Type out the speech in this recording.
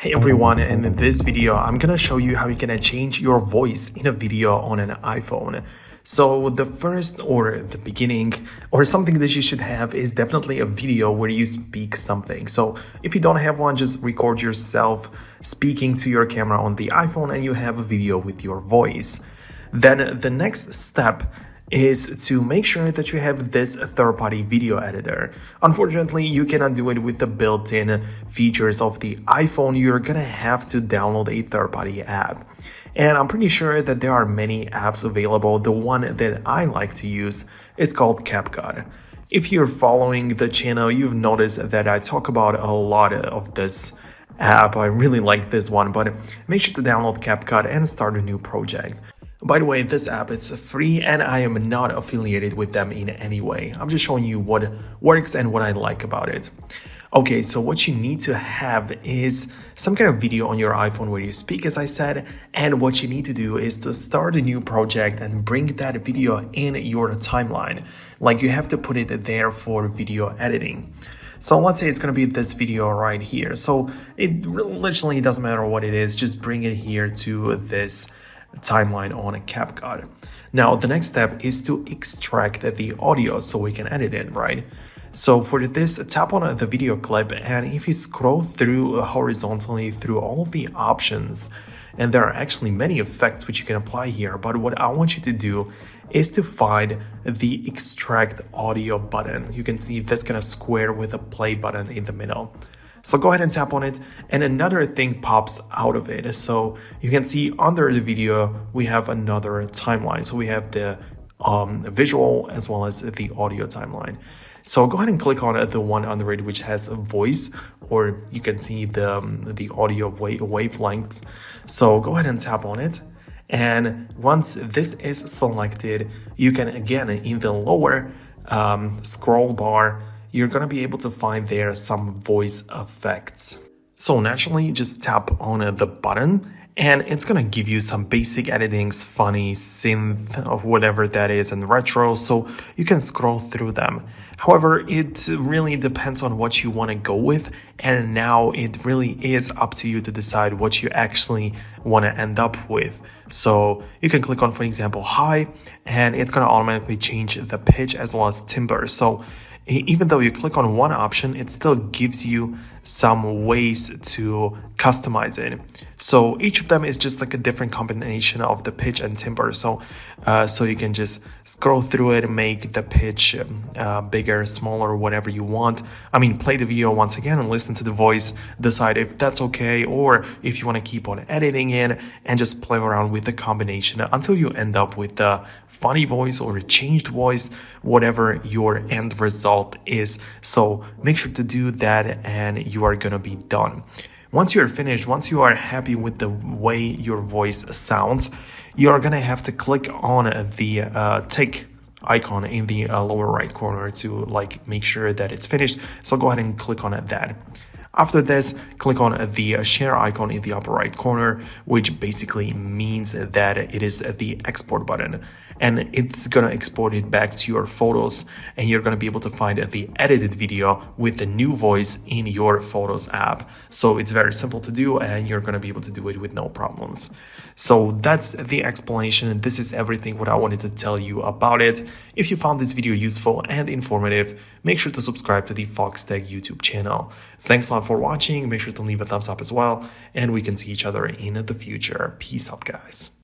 Hey everyone, and in this video, I'm gonna show you how you can change your voice in a video on an iPhone. So the first or the beginning or something that you should have is definitely a video where you speak something. So if you don't have one, just record yourself speaking to your camera on the iPhone and you have a video with your voice. Then the next step is to make sure that you have this third-party video editor. Unfortunately, you cannot do it with the built-in features of the iPhone. You're gonna have to download a third-party app. And I'm pretty sure that there are many apps available. The one that I like to use is called CapCut. If you're following the channel, you've noticed that I talk about a lot of this app. I really like this one, but make sure to download CapCut and start a new project. By the way, this app is free and I am not affiliated with them in any way. I'm just showing you what works and what I like about it. Okay, so what you need to have is some kind of video on your iPhone where you speak, as I said, and what you need to do is to start a new project and bring that video in your timeline. Like you have to put it there for video editing. So let's say it's going to be this video right here. So it literally doesn't matter what it is, just bring it here to this timeline on a CapCut. Now, the next step is to extract the audio so we can edit it, right? So for this, tap on the video clip and if you scroll through uh, horizontally through all the options, and there are actually many effects which you can apply here, but what I want you to do is to find the extract audio button. You can see this kind of square with a play button in the middle. So go ahead and tap on it and another thing pops out of it. So you can see under the video, we have another timeline. So we have the um, visual as well as the audio timeline. So go ahead and click on the one under it which has a voice or you can see the, um, the audio wave wavelength. So go ahead and tap on it. And once this is selected, you can again in the lower um, scroll bar you're gonna be able to find there some voice effects. So naturally, just tap on the button and it's gonna give you some basic editings, funny, synth, or whatever that is, and retro, so you can scroll through them. However, it really depends on what you wanna go with, and now it really is up to you to decide what you actually wanna end up with. So you can click on, for example, high, and it's gonna automatically change the pitch as well as timbre. So even though you click on one option, it still gives you some ways to customize it. So each of them is just like a different combination of the pitch and timbre. So, uh, so you can just scroll through it, make the pitch uh, bigger, smaller, whatever you want. I mean, play the video once again and listen to the voice, decide if that's okay, or if you want to keep on editing it and just play around with the combination until you end up with the funny voice or a changed voice, whatever your end result is. So make sure to do that and you are gonna be done. Once you're finished, once you are happy with the way your voice sounds, you're gonna have to click on the uh, tick icon in the uh, lower right corner to like make sure that it's finished. So go ahead and click on that. After this, click on the share icon in the upper right corner, which basically means that it is the export button and it's gonna export it back to your photos and you're gonna be able to find the edited video with the new voice in your photos app. So it's very simple to do and you're gonna be able to do it with no problems. So that's the explanation. This is everything what I wanted to tell you about it. If you found this video useful and informative, make sure to subscribe to the Foxtecc YouTube channel. Thanks a lot for watching. Make sure to leave a thumbs up as well, and we can see each other in the future. Peace out, guys.